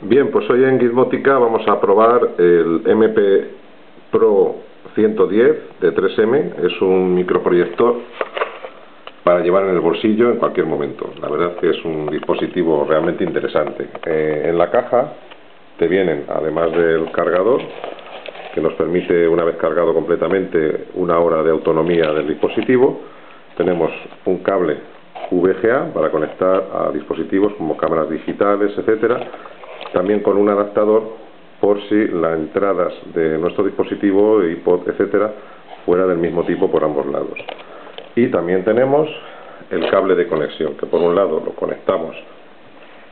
Bien, pues hoy en Gizmotica vamos a probar el MP Pro 110 de 3M. Es un microproyector para llevar en el bolsillo en cualquier momento. La verdad es que es un dispositivo realmente interesante. Eh, en la caja te vienen, además del cargador, que nos permite, una vez cargado completamente, una hora de autonomía del dispositivo. Tenemos un cable VGA para conectar a dispositivos como cámaras digitales, etcétera también con un adaptador por si las entradas de nuestro dispositivo, iPod, etcétera, fuera del mismo tipo por ambos lados. Y también tenemos el cable de conexión, que por un lado lo conectamos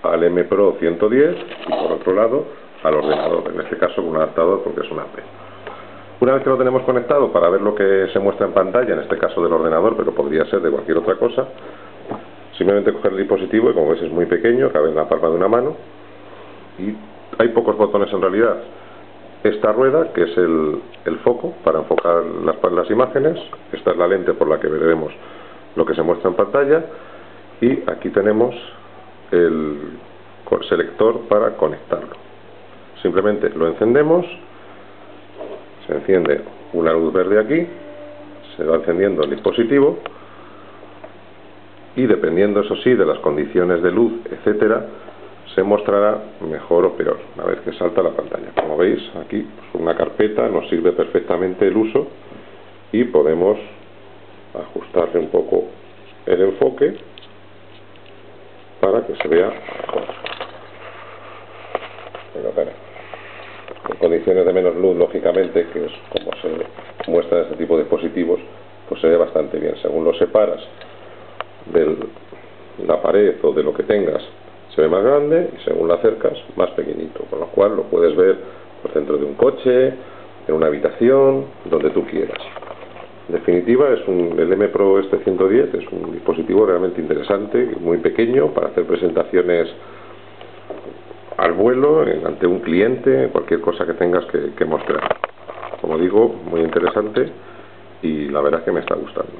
al M Pro 110 y por otro lado al ordenador, en este caso con un adaptador porque es una AP. Una vez que lo tenemos conectado para ver lo que se muestra en pantalla, en este caso del ordenador, pero podría ser de cualquier otra cosa, simplemente coger el dispositivo y como veis es muy pequeño, cabe en la palma de una mano, y hay pocos botones en realidad. Esta rueda, que es el, foco para enfocar las, las imágenes, esta es la lente por la que veremos lo que se muestra en pantalla, y aquí tenemos el selector para conectarlo. Simplemente lo encendemos, se enciende una luz verde aquí, se va encendiendo el dispositivo y dependiendo eso sí de las condiciones de luz, etcétera, se mostrará mejor o peor una vez que salta la pantalla. Como veis aquí pues una carpeta nos sirve perfectamente el uso y podemos ajustarle un poco el enfoque para que se vea mejor. En condiciones de menos luz, lógicamente, que es como se muestra este tipo de dispositivos, pues se ve bastante bien. Según lo separas de la pared o de lo que tengas se ve más grande y según la acercas más pequeñito, con lo cual lo puedes ver por dentro de un coche, en una habitación, donde tú quieras. En definitiva, es un, el M Pro este 110 es un dispositivo realmente interesante, muy pequeño, para hacer presentaciones al vuelo, ante un cliente, cualquier cosa que tengas que, que mostrar. Como digo, muy interesante y la verdad es que me está gustando.